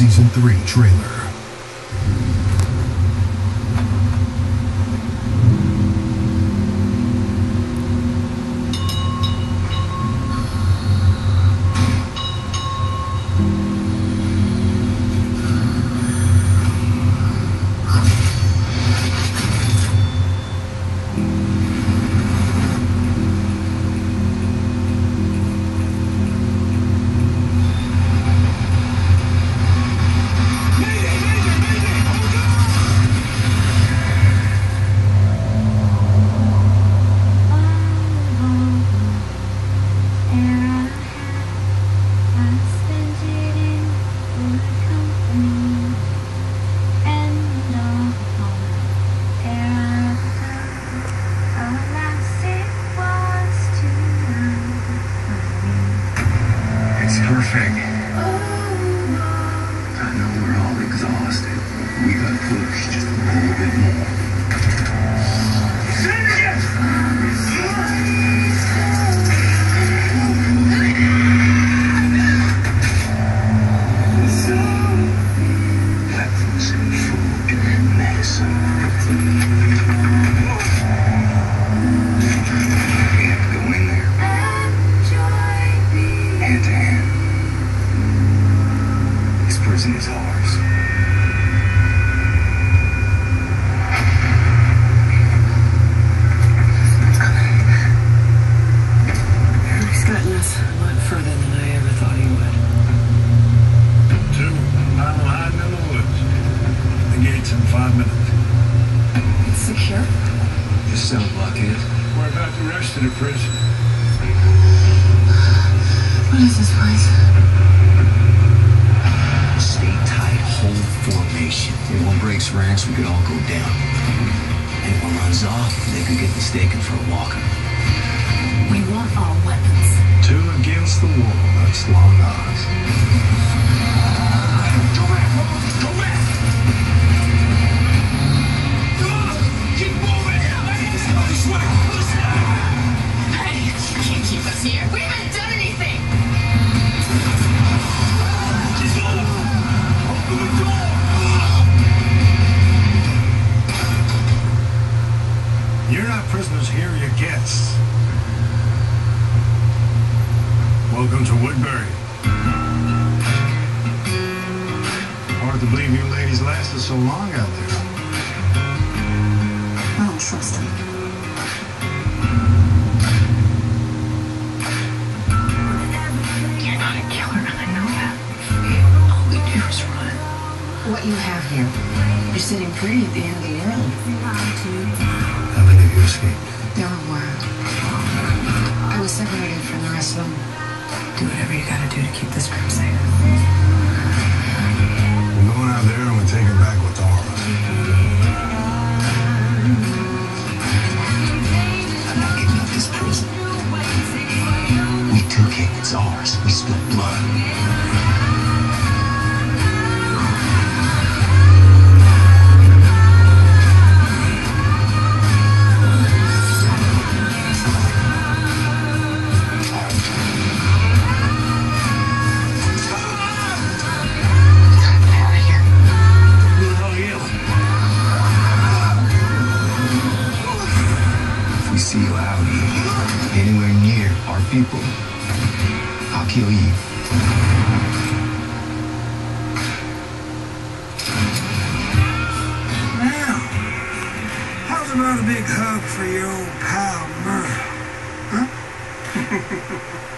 Season 3 trailer. Perfect. I know we're all exhausted. We got to push just a little bit more. Medicine. Prison is ours. He's gotten us a lot further than I ever thought he would. Two, I'm hiding in the woods. The gate's in five minutes. It's secure. This cell block is. We're about to rush to the prison. What is this place? If one ranks, we could all go down. Anyone runs off, they could get mistaken for a walker. We want our weapons. Two against the wall. That's long odds. Welcome to Woodbury. Hard to believe you ladies lasted so long out there. I don't trust him. You're not a killer, and I know that. All we do is run. What you have here, you're sitting pretty at the end of the world. How many of you escaped? There were. Took it, it's ours. We spilled blood. See you out here, anywhere near our people, I'll kill you. Now, how's about a big hug for your old pal Merle? Huh?